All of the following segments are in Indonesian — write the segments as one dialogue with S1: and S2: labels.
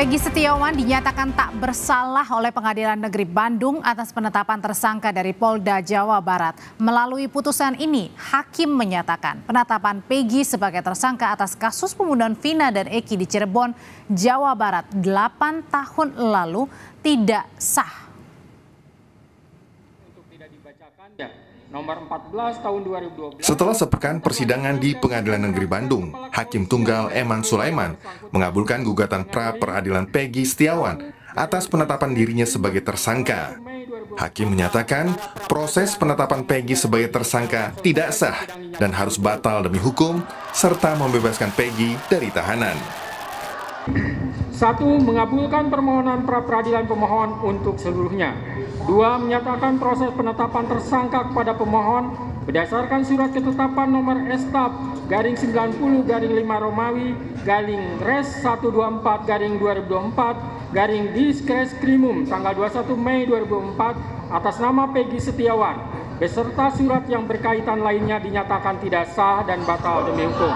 S1: Peggy Setiawan dinyatakan tak bersalah oleh Pengadilan Negeri Bandung atas penetapan tersangka dari Polda Jawa Barat. Melalui putusan ini, hakim menyatakan penetapan Peggy sebagai tersangka atas kasus pembunuhan Vina dan Eki di Cirebon, Jawa Barat 8 tahun lalu tidak sah.
S2: Nomor 14 tahun 2012.
S3: Setelah sepekan persidangan di Pengadilan Negeri Bandung, Hakim Tunggal Eman Sulaiman mengabulkan gugatan pra peradilan Peggy Setiawan atas penetapan dirinya sebagai tersangka. Hakim menyatakan proses penetapan Peggy sebagai tersangka tidak sah dan harus batal demi hukum serta membebaskan Peggy dari tahanan.
S2: Satu, mengabulkan permohonan pra peradilan pemohon untuk seluruhnya. Dua, menyatakan proses penetapan tersangka kepada pemohon berdasarkan surat ketetapan nomor Estap garing 90 garing 5 Romawi garing Res 124 garing 2024 garing Diskres Krimum tanggal 21 Mei 2004 atas nama Peggy Setiawan beserta surat yang berkaitan lainnya dinyatakan tidak sah dan batal demi hukum.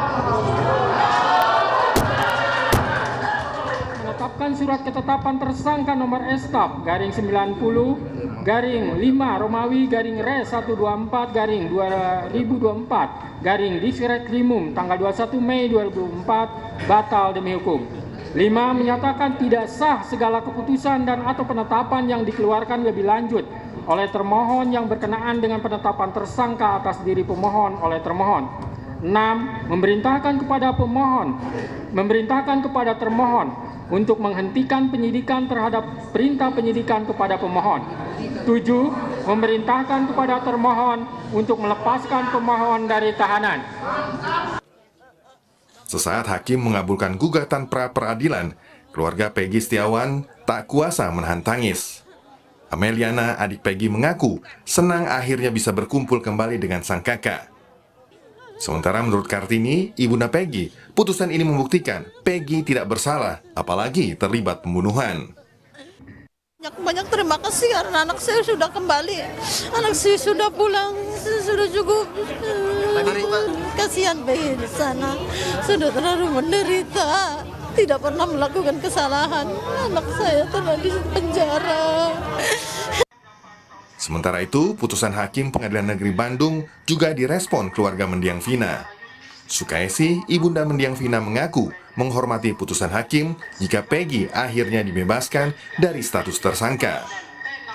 S2: Menetapkan surat ketetapan tersangka nomor Estap garing 90 garing 5 Romawi garing Res 124 garing 2024 garing Diskrekrimum tanggal 21 Mei 2004 batal demi hukum. 5. Menyatakan tidak sah segala keputusan dan atau penetapan yang dikeluarkan lebih lanjut oleh termohon yang berkenaan dengan penetapan tersangka atas diri pemohon oleh termohon. 6. Memerintahkan kepada pemohon, memerintahkan kepada termohon untuk menghentikan penyidikan terhadap perintah penyidikan kepada pemohon. Tujuh, memerintahkan kepada termohon untuk melepaskan pemohon dari tahanan.
S3: Sesaat hakim mengabulkan gugatan pra peradilan, keluarga Peggy Setiawan tak kuasa menahan tangis. Ameliana, adik Peggy mengaku senang akhirnya bisa berkumpul kembali dengan sang kakak. Sementara menurut Kartini, ibunda Peggy, putusan ini membuktikan Peggy tidak bersalah, apalagi terlibat pembunuhan.
S4: Banyak, banyak terima kasih karena anak saya sudah kembali. Anak saya sudah pulang, sudah cukup. Kasihan Peggy di sana, sudah terlalu menderita. Tidak pernah melakukan kesalahan. Anak saya telah di penjara.
S3: Sementara itu, putusan Hakim Pengadilan Negeri Bandung juga direspon keluarga mendiang Vina. Sukaisi, ibunda mendiang Vina mengaku menghormati putusan hakim jika Peggy akhirnya dibebaskan dari status tersangka.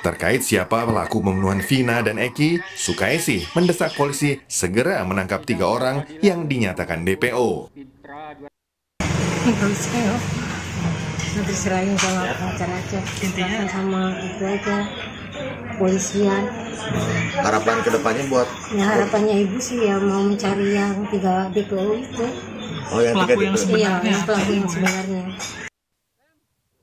S3: Terkait siapa pelaku pembunuhan Vina dan Eki, Sukaisi mendesak polisi segera menangkap tiga orang yang dinyatakan DPO.
S5: Nanti serahin sama pacar aja, intinya sama itu aja polisian.
S6: Harapan ke depannya buat?
S5: Ya harapannya ibu sih ya mau mencari yang tiga DPO itu.
S6: Oh yang tiga DPO?
S5: Iya, yang pelaku yang sebenarnya.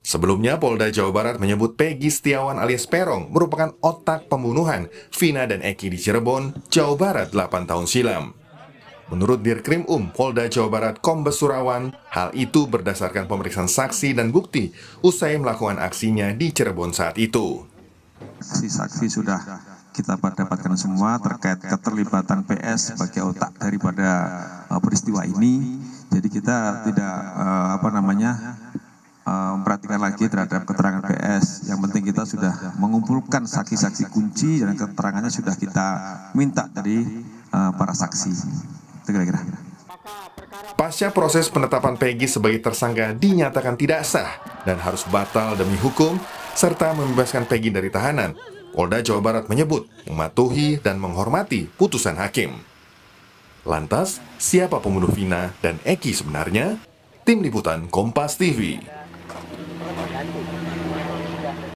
S3: Sebelumnya, Polda Jawa Barat menyebut Peggy Setiawan alias Perong merupakan otak pembunuhan Vina dan Eki di Cirebon, Jawa Barat 8 tahun silam. Menurut Dirkrim Um Polda Jawa Barat Kombes Surawan, hal itu berdasarkan pemeriksaan saksi dan bukti usai melakukan aksinya di Cirebon saat itu.
S7: Saksi-saksi sudah kita dapatkan semua terkait keterlibatan PS sebagai otak daripada uh, peristiwa ini. Jadi kita tidak uh, apa namanya uh, memperhatikan lagi terhadap keterangan PS. Yang penting kita sudah mengumpulkan saksi-saksi kunci dan keterangannya sudah kita minta dari para saksi. Itu kira-kira.
S3: Pasca proses penetapan Peggy sebagai tersangka dinyatakan tidak sah dan harus batal demi hukum, serta membebaskan Peggy dari tahanan, Polda Jawa Barat menyebut mematuhi dan menghormati putusan hakim. Lantas, siapa pembunuh Vina dan Eki sebenarnya? Tim Liputan Kompas TV.